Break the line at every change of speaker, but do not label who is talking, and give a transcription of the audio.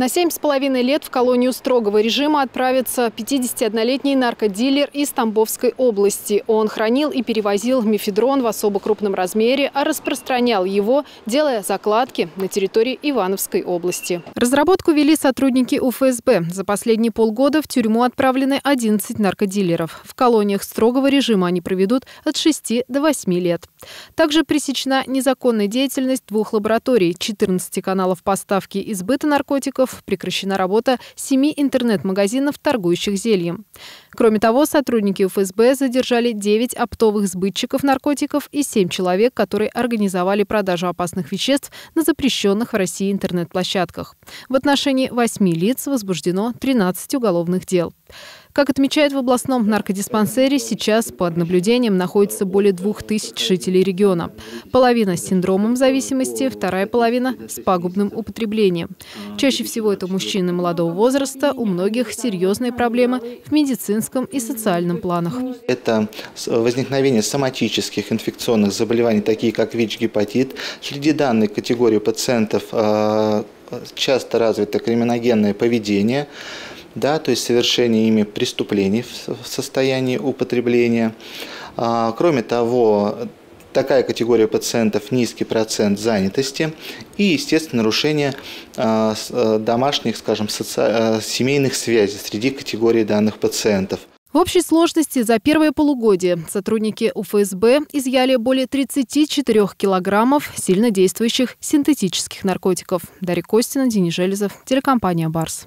На семь с половиной лет в колонию строгого режима отправится 51-летний наркодилер из Тамбовской области. Он хранил и перевозил мефедрон в особо крупном размере, а распространял его, делая закладки на территории Ивановской области. Разработку вели сотрудники УФСБ. За последние полгода в тюрьму отправлены 11 наркодилеров. В колониях строгого режима они проведут от 6 до 8 лет. Также пресечена незаконная деятельность двух лабораторий, 14 каналов поставки и сбыта наркотиков, прекращена работа семи интернет-магазинов, торгующих зельем. Кроме того, сотрудники ФСБ задержали 9 оптовых сбытчиков наркотиков и 7 человек, которые организовали продажу опасных веществ на запрещенных в России интернет-площадках. В отношении 8 лиц возбуждено 13 уголовных дел. Как отмечают в областном наркодиспансере, сейчас под наблюдением находится более двух тысяч жителей региона. Половина с синдромом зависимости, вторая половина с пагубным употреблением. Чаще всего это мужчины молодого возраста, у многих серьезные проблемы в медицинском и социальном планах.
Это возникновение соматических инфекционных заболеваний, такие как ВИЧ-гепатит. Среди данной категории пациентов а, часто развито криминогенное поведение – да, то есть совершение ими преступлений в состоянии употребления. А, кроме того, такая категория пациентов низкий процент занятости и, естественно, нарушение а, э, домашних, скажем, соци... семейных связей среди категорий данных пациентов.
В общей сложности за первое полугодие сотрудники УФСБ изъяли более 34 килограммов сильно действующих синтетических наркотиков. Дарья Костина, Денис Железов, телекомпания «Барс».